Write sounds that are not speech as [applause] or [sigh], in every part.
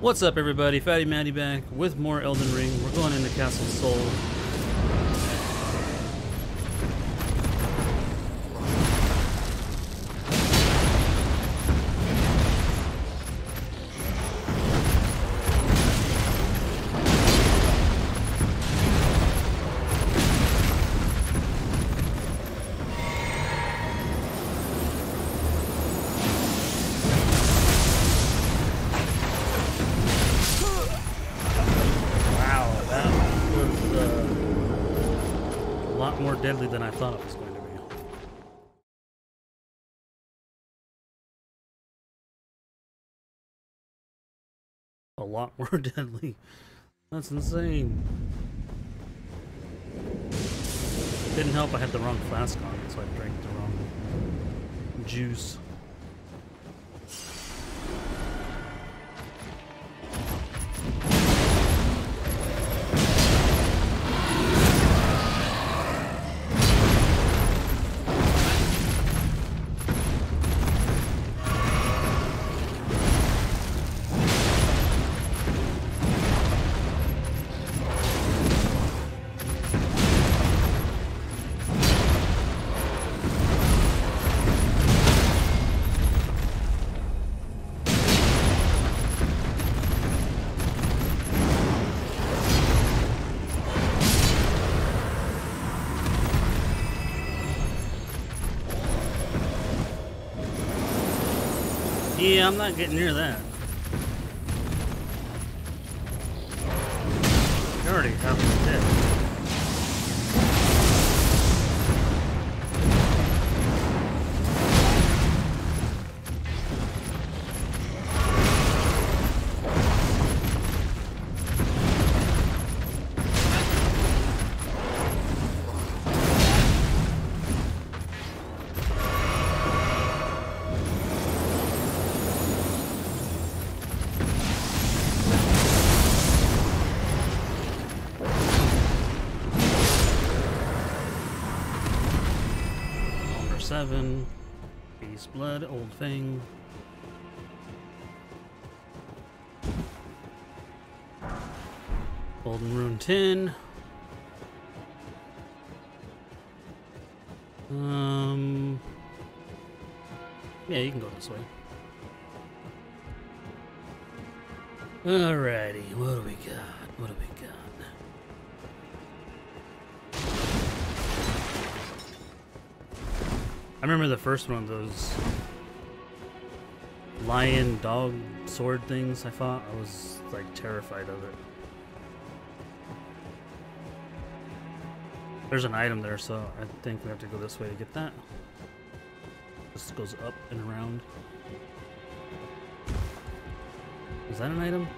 What's up, everybody? Faddy Matty back with more Elden Ring. We're going into Castle Sol. Lot [laughs] more deadly. That's insane. Didn't help I had the wrong flask on, so I drank the wrong juice. Yeah, I'm not getting near that. Seven. Beast blood, old fang. Golden rune ten. Um. Yeah, you can go this way. Alrighty, what do we got? What do we got? I remember the first one of those lion dog sword things I fought. I was like terrified of it. There's an item there, so I think we have to go this way to get that. This goes up and around. Is that an item?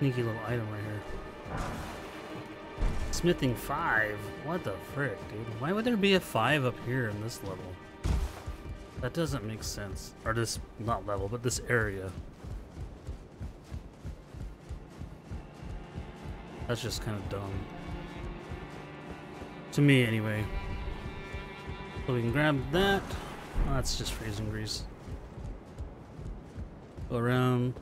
Sneaky little item right here. Smithing 5? What the frick, dude? Why would there be a 5 up here in this level? That doesn't make sense. Or this, not level, but this area. That's just kind of dumb. To me, anyway. So we can grab that. Oh, that's just freezing grease. Go around.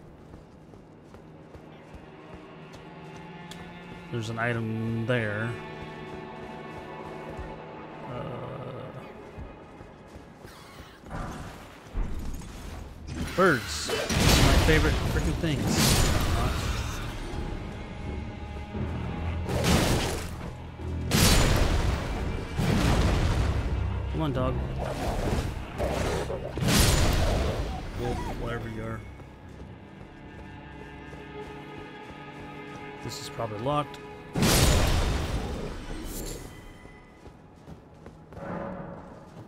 There's an item there. Uh, birds. My favorite freaking things. Come on, dog. Probably locked.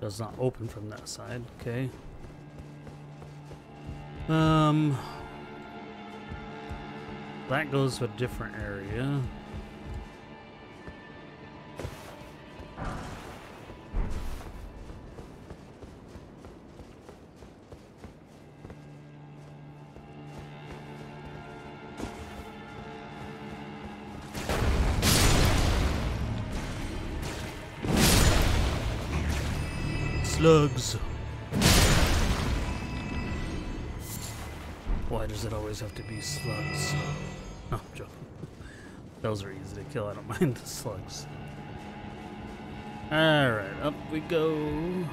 Does not open from that side. Okay. Um. That goes to a different area. Slugs. Why does it always have to be slugs? No, I'm joking. Those are easy to kill. I don't [laughs] mind the slugs. Alright, up we go.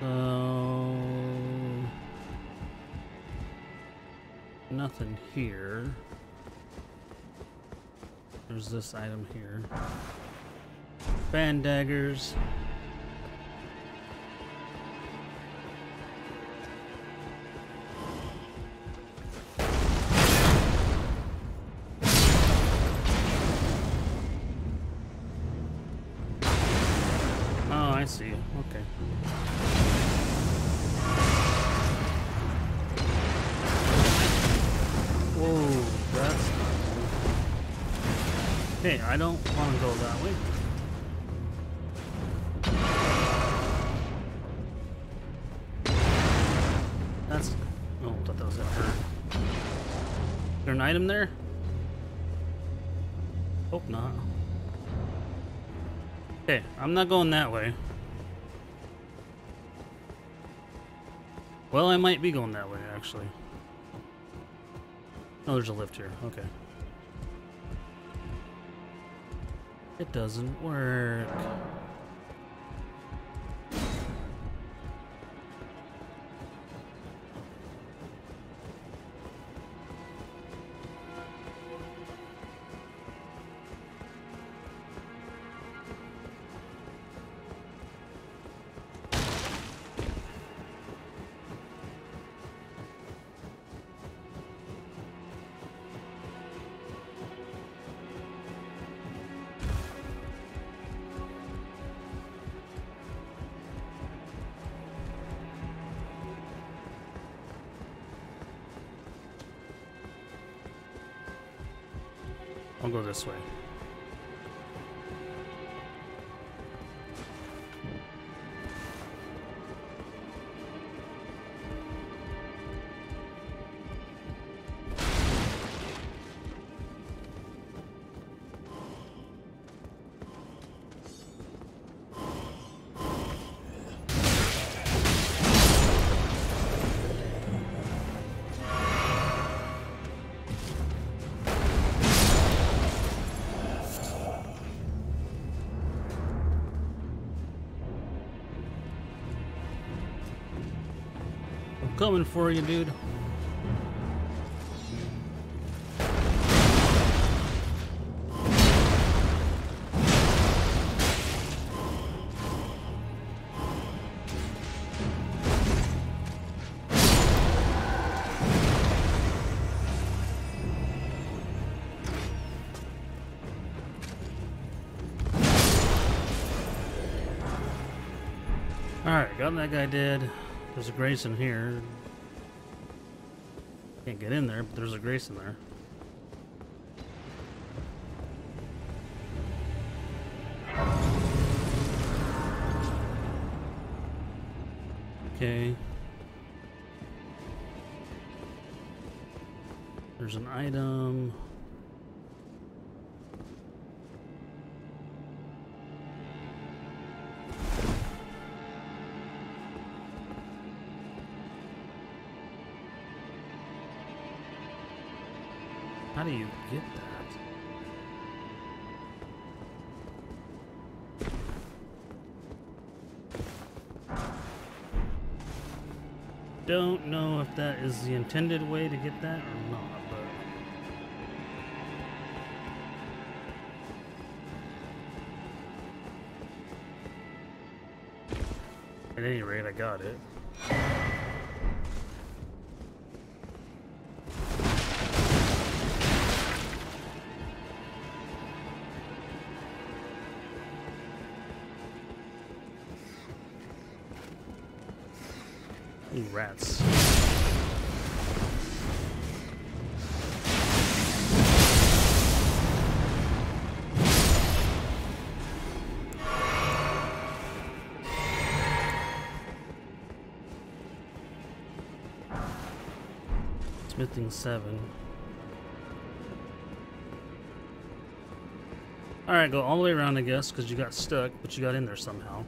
So... Nothing here. There's this item here. Band daggers. Oh, I see. Okay. Whoa, that's. Hey, I don't want to go that way. That's. Oh, I thought that was gonna hurt. Is there an item there? Hope not. Okay, I'm not going that way. Well, I might be going that way, actually. Oh, there's a lift here. Okay. It doesn't work. I'll go this way. Coming for you, dude. Alright, got that guy dead. There's a Grayson here. Can't get in there, but there's a Grayson there. Okay. There's an item. That is the intended way to get that or not, but... At any rate, I got it. Rats. Smithing 7. Alright, go all the way around, I guess, because you got stuck, but you got in there somehow.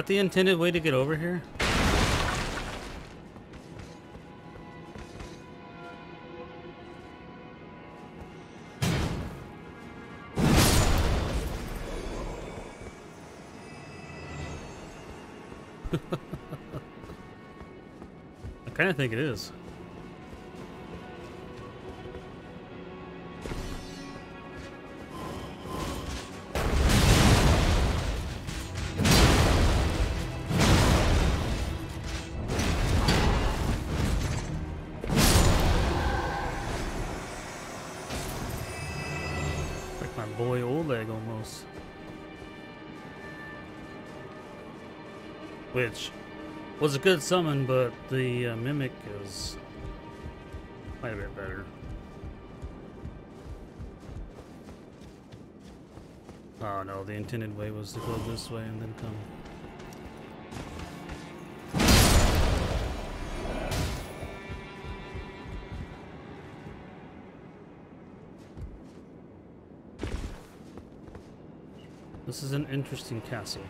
That the intended way to get over here? [laughs] I kind of think it is. Was a good summon, but the uh, Mimic is quite a bit better. Oh no, the intended way was to go this way and then come. This is an interesting castle.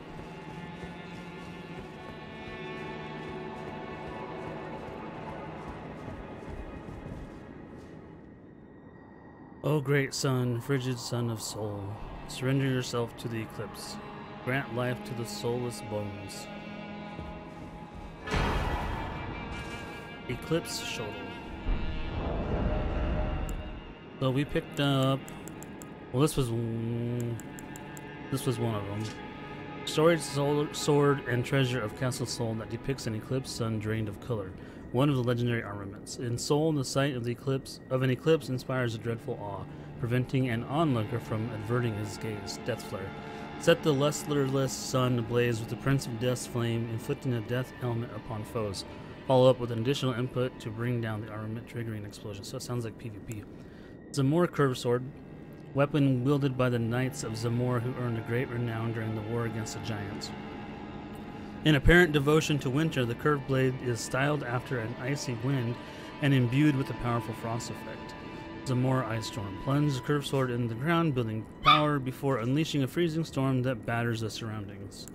O great sun, frigid sun of soul, surrender yourself to the eclipse. Grant life to the soulless bones. Eclipse Shotel. So we picked up. Well, this was this was one of them. Soul, sword and treasure of Castle Sol that depicts an eclipse sun drained of color. One of the legendary armaments. In Sol, the sight of the eclipse of an eclipse inspires a dreadful awe, preventing an onlooker from averting his gaze. Death flare. Set the lusterless sun ablaze with the Prince of Death's flame, inflicting a death element upon foes. Follow up with an additional input to bring down the armament, triggering an explosion. So it sounds like PvP. Zamor curved sword, weapon wielded by the knights of Zamor who earned a great renown during the war against the giants. In apparent devotion to winter, the curved blade is styled after an icy wind and imbued with a powerful frost effect. Zamor Ice Storm. Plunge the curved sword in the ground, building power before unleashing a freezing storm that batters the surroundings.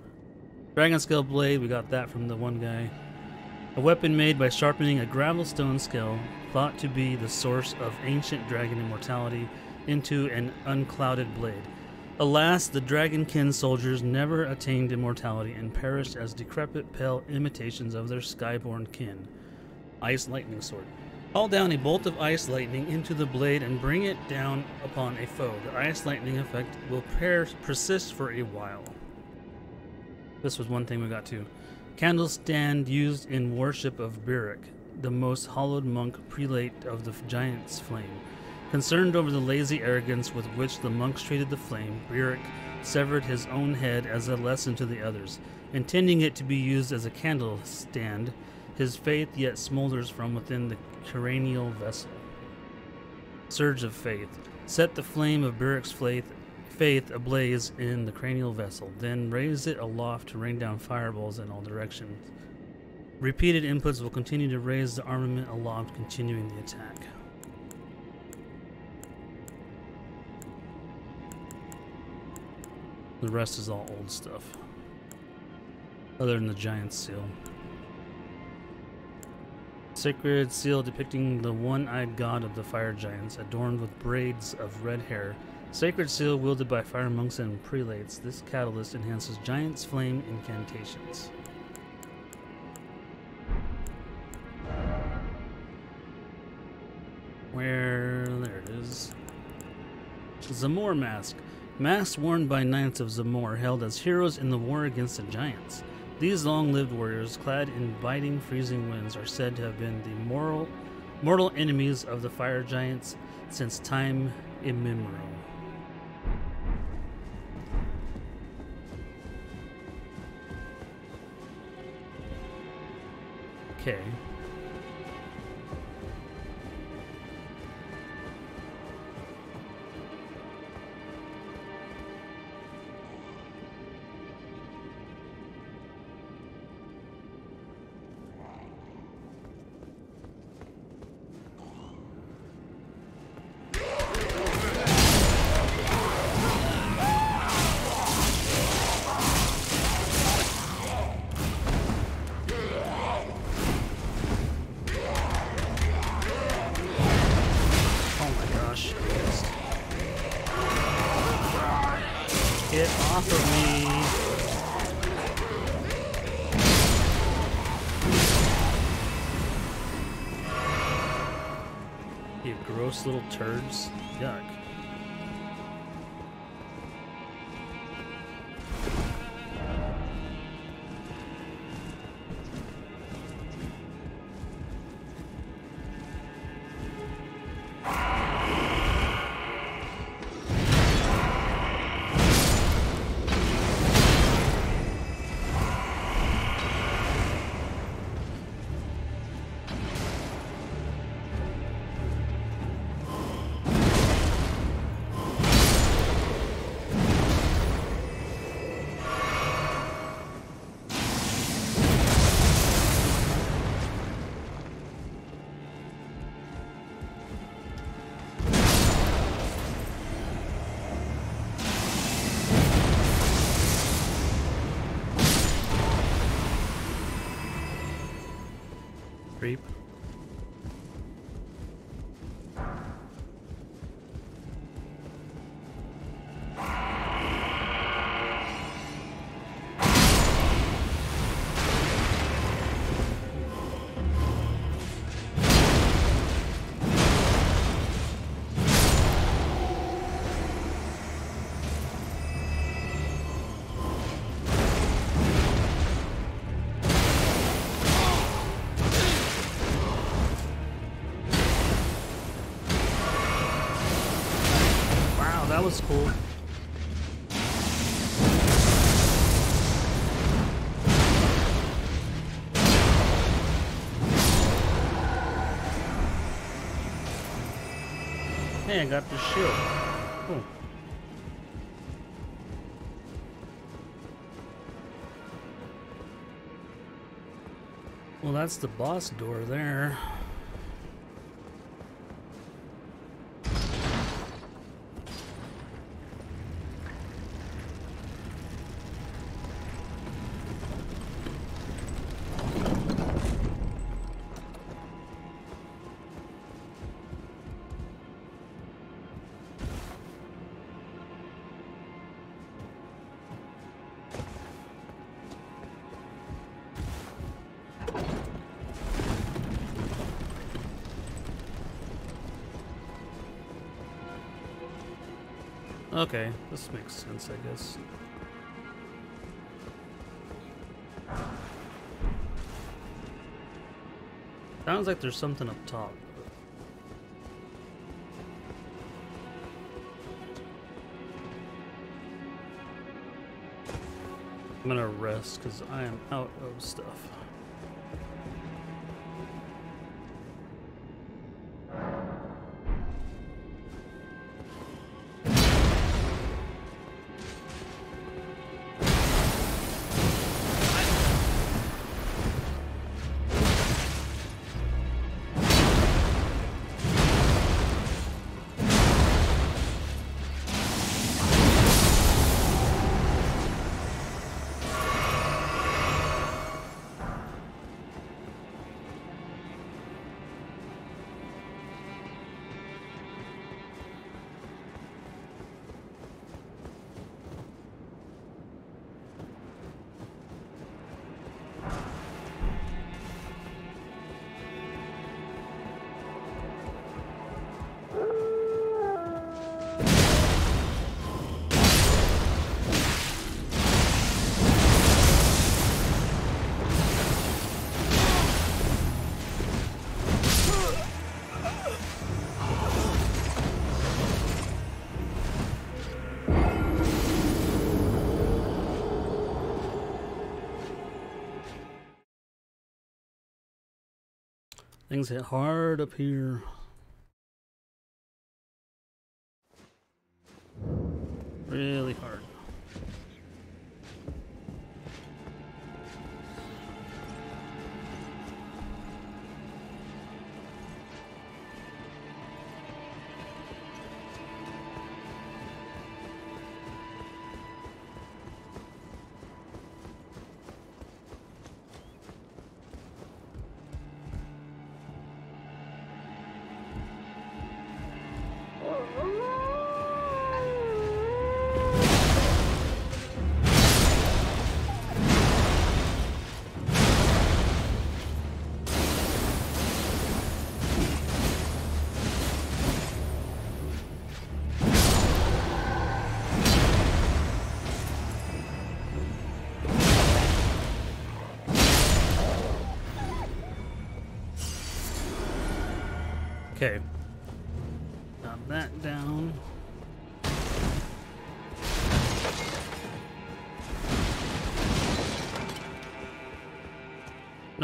Dragon Scale Blade, we got that from the one guy. A weapon made by sharpening a gravel stone scale, thought to be the source of ancient dragon immortality, into an unclouded blade. Alas, the dragonkin soldiers never attained immortality and perished as decrepit, pale imitations of their skyborn kin. Ice Lightning Sword. Call down a bolt of ice lightning into the blade and bring it down upon a foe. The ice lightning effect will per- persist for a while. This was one thing we got to. Candle stand used in worship of Birik, the most hallowed monk prelate of the giant's flame. Concerned over the lazy arrogance with which the monks treated the flame, Birik severed his own head as a lesson to the others, intending it to be used as a candle stand. His faith yet smolders from within the cranial vessel. Surge of faith. Set the flame of Birik's faith, faith ablaze in the cranial vessel, then raise it aloft to rain down fireballs in all directions. Repeated inputs will continue to raise the armament aloft, continuing the attack. The rest is all old stuff. Other than the giant seal. Sacred seal depicting the one-eyed god of the fire giants, adorned with braids of red hair. Sacred seal wielded by fire monks and prelates. This catalyst enhances giant's flame incantations. Where there it is. Zamor mask. Masks worn by knights of Zamor held as heroes in the war against the giants. These long-lived warriors, clad in biting, freezing winds, are said to have been the moral, mortal enemies of the fire giants since time immemorial. Okay. Gross little turds. Yuck. Creep. Hey, I got the shield. Cool. Well, that's the boss door there. Okay, this makes sense, I guess. Sounds like there's something up top. I'm gonna rest because I am out of stuff. Things hit hard up here. Really hard.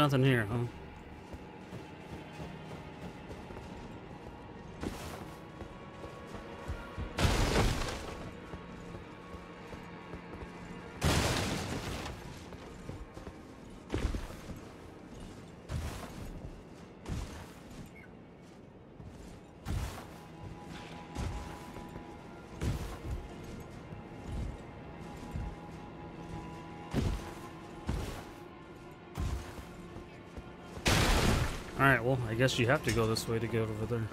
Nothing here, huh? Well, I guess you have to go this way to get over there.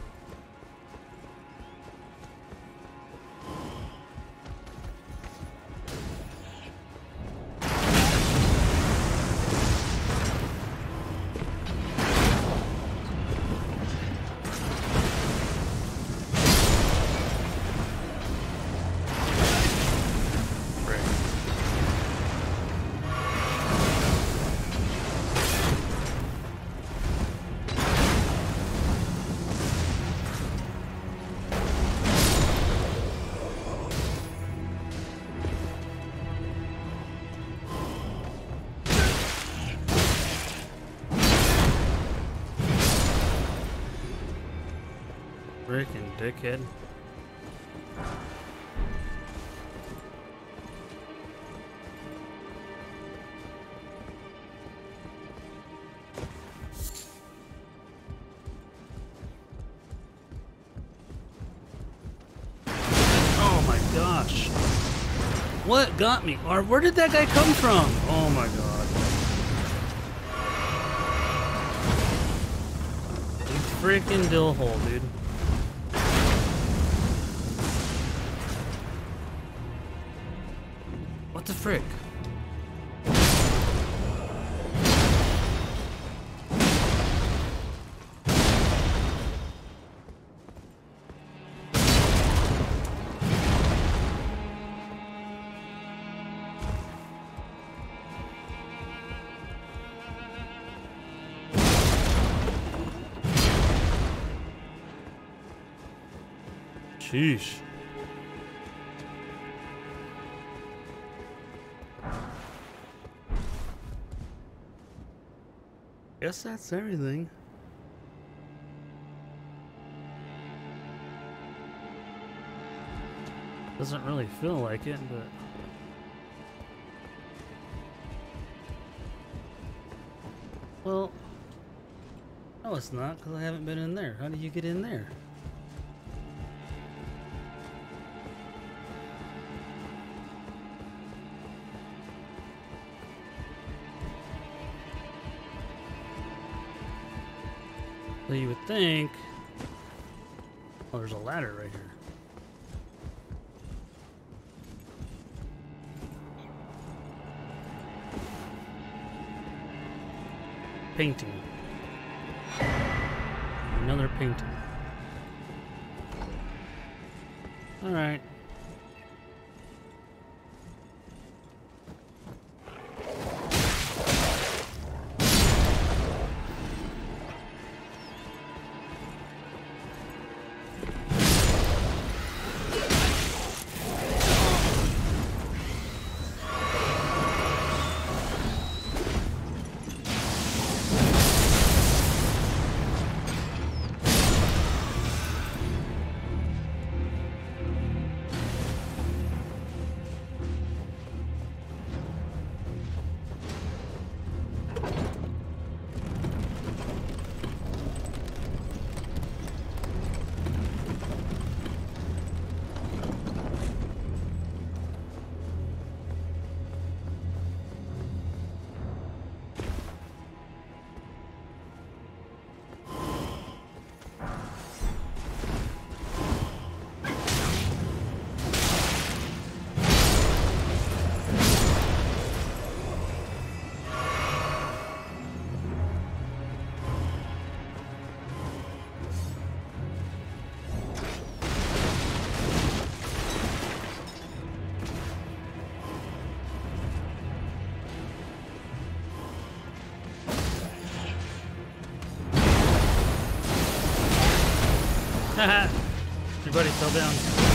Freaking dickhead. Oh my gosh. What got me? Or where did that guy come from? Oh my god. You freaking dill hole, dude. Frick? Sheesh. Guess that's everything. Doesn't really feel like it, but... Well... No, it's not, because I haven't been in there. How do you get in there? So you would think... Oh, there's a ladder right here. Painting. Another painting. Alright. [laughs] Everybody fell down.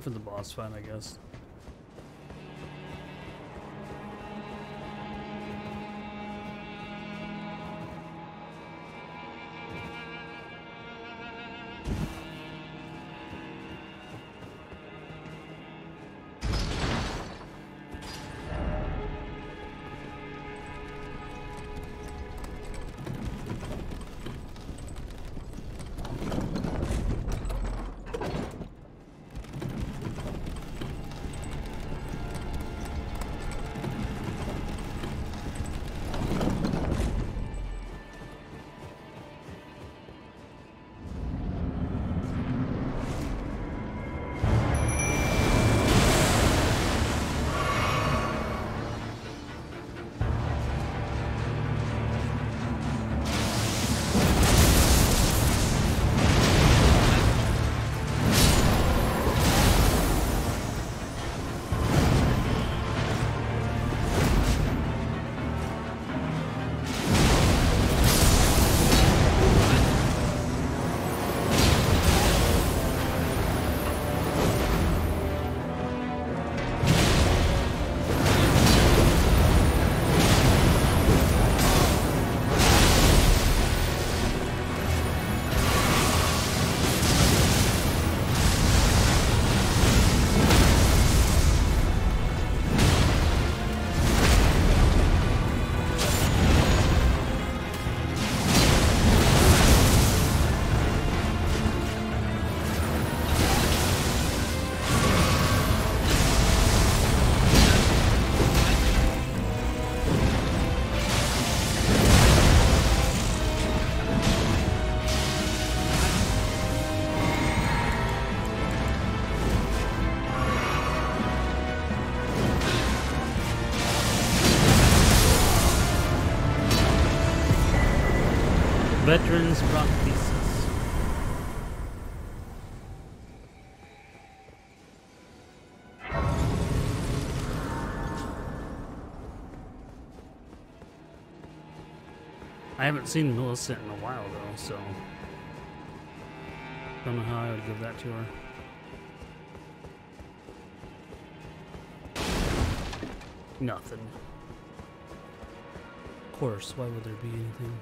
For the boss fight, I guess. I haven't seen Millicent in a while though, so don't know how I would give that to her. Nothing. Of course, why would there be anything?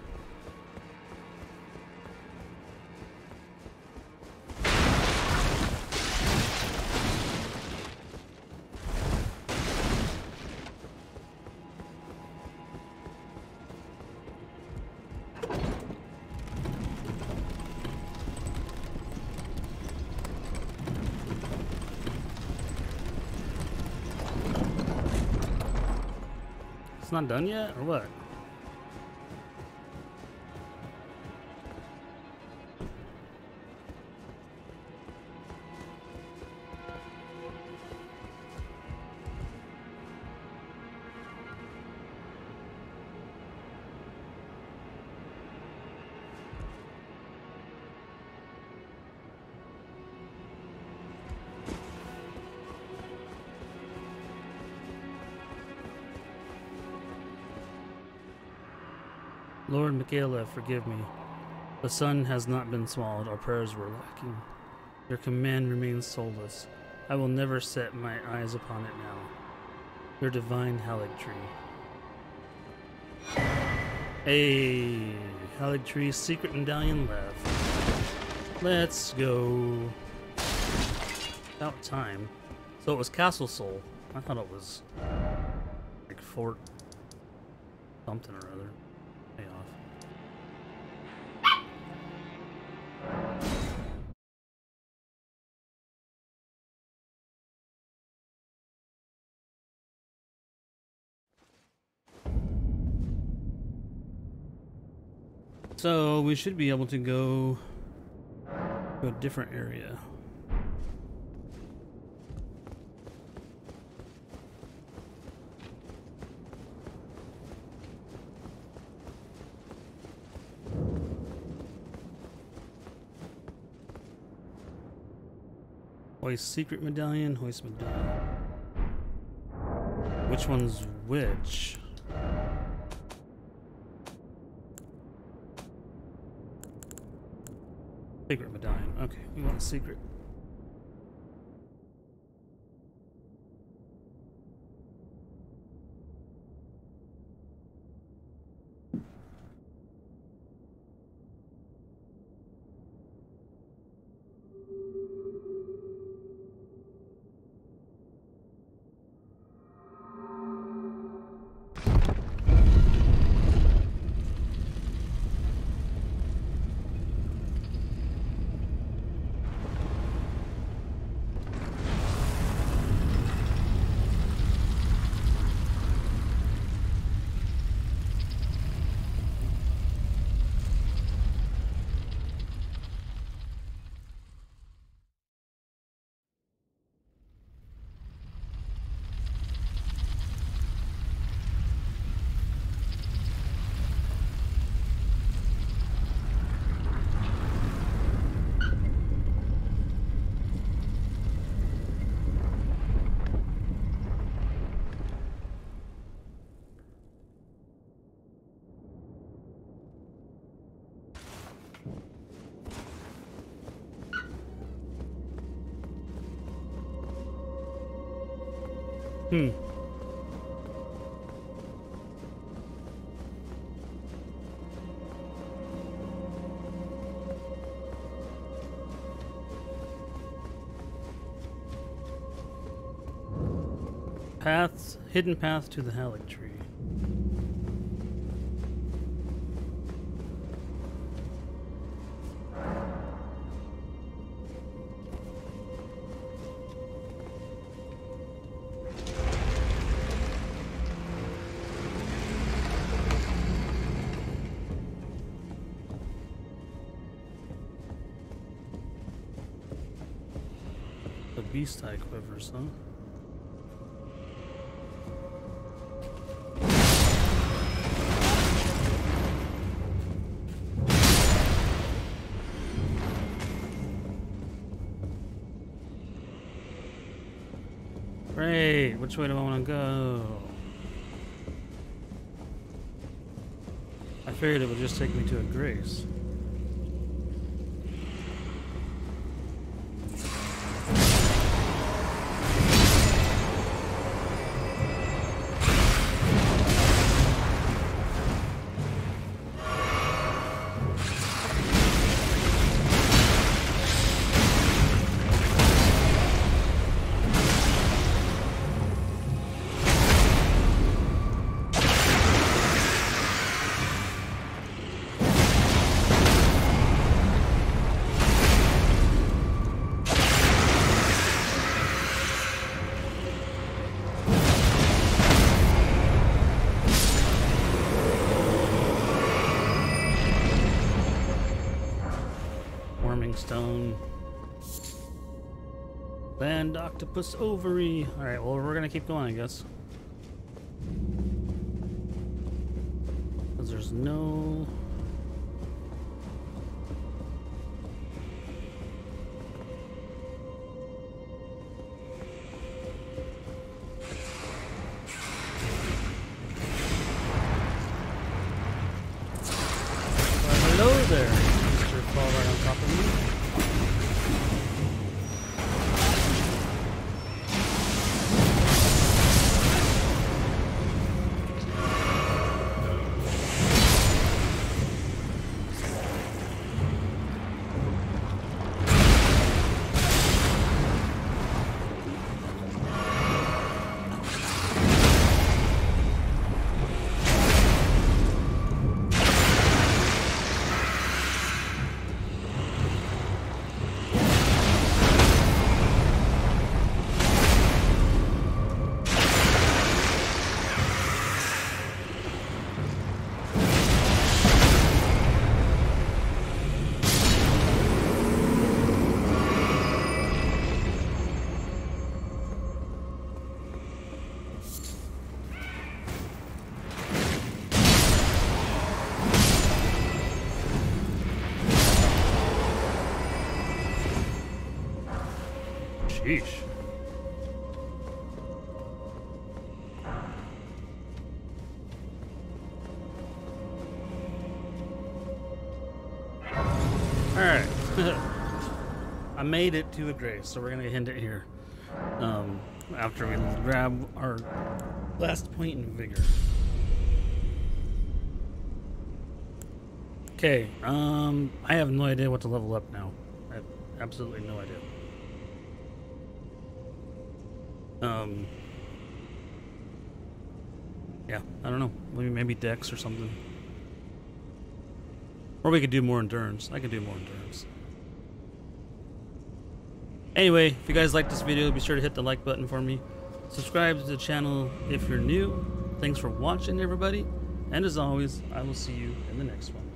Not done yet, or what? Lord Miquella, forgive me. The sun has not been swallowed, our prayers were lacking. Your command remains soulless. I will never set my eyes upon it now. Your divine haligtree. A Haligtree secret medallion left. Let's go. About time. So it was Castle Sol. I thought it was like Fort something or other. So we should be able to go to a different area. Hoist secret medallion, hoist medallion. Which one's which? Secret medallion. Okay, we want a secret. Hmm. Paths, hidden path to the Haligtree. The beast eye quivers, huh? Great, which way do I want to go? I figured it would just take me to a grace. Octopus ovary. Alright, well, we're gonna keep going, I guess. Because there's no. Sheesh. Alright. [laughs] I made it to the grave, so we're gonna end it here. Um, after we grab our last point in vigor. Okay, um, I have no idea what to level up now. I have absolutely no idea. Um, yeah, I don't know. Maybe, maybe Dex or something. Or we could do more endurance. I could do more endurance. Anyway, if you guys like this video, be sure to hit the like button for me. Subscribe to the channel if you're new. Thanks for watching, everybody. And as always, I will see you in the next one.